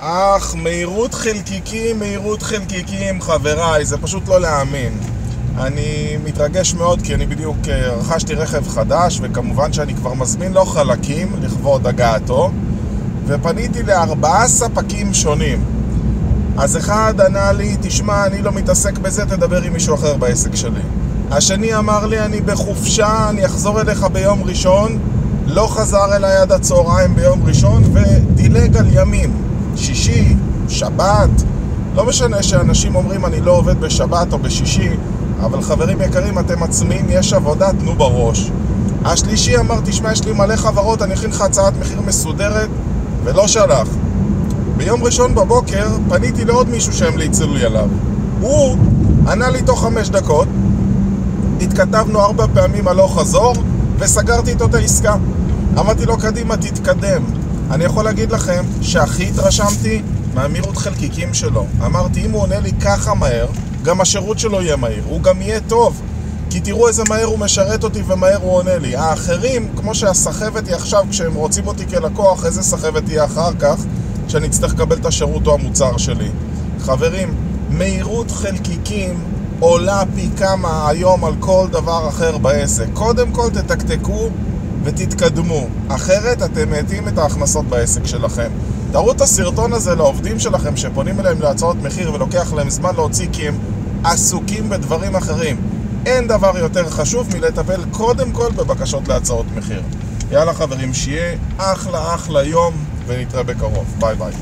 אך, מהירות חלקיקים, מהירות חלקיקים, חבריי, זה פשוט לא להאמין. אני מתרגש מאוד כי אני בדיוק אה, רכשתי רכב חדש, וכמובן שאני כבר מזמין לו חלקים לכבוד הגעתו, ופניתי לארבעה ספקים שונים. אז אחד ענה לי, תשמע, אני לא מתעסק בזה, תדבר עם מישהו אחר בעסק שלי. השני אמר לי, אני בחופשה, אני אחזור אליך ביום ראשון, לא חזר אליי עד הצהריים ביום ראשון, ודילג על ימים. שבת, לא משנה שאנשים אומרים אני לא עובד בשבת או בשישי, אבל חברים יקרים, אתם עצמאים, יש עבודה, תנו בראש. השלישי אמר, תשמע, יש לי מלא חברות, אני אכין לך הצעת מחיר מסודרת, ולא שלח. ביום ראשון בבוקר פניתי לעוד מישהו שהמליצו לי עליו. הוא ענה לי תוך חמש דקות, התכתבנו ארבע פעמים הלוך חזור, וסגרתי איתו את העסקה. אמרתי לו, קדימה, תתקדם. אני יכול להגיד לכם שהכי התרשמתי מהמהירות חלקיקים שלו. אמרתי, אם הוא עונה לי ככה מהר, גם השירות שלו יהיה מהיר. הוא גם יהיה טוב. כי תראו איזה מהר הוא משרת אותי ומהר הוא עונה לי. האחרים, כמו שהסחבת היא עכשיו, כשהם רוצים אותי כלקוח, איזה סחבת תהיה אחר כך, שאני אצטרך לקבל את השירות או המוצר שלי. חברים, מהירות חלקיקים עולה פי כמה היום על כל דבר אחר בעסק. קודם כל תתקתקו ותתקדמו, אחרת אתם מאטים את ההכנסות בעסק שלכם. תראו את הסרטון הזה לעובדים שלכם שפונים אליהם להצעות מחיר ולוקח להם זמן להוציא כי הם עסוקים בדברים אחרים. אין דבר יותר חשוב מלטפל קודם כל בבקשות להצעות מחיר. יאללה חברים, שיהיה אחלה אחלה יום ונתראה בקרוב. ביי ביי.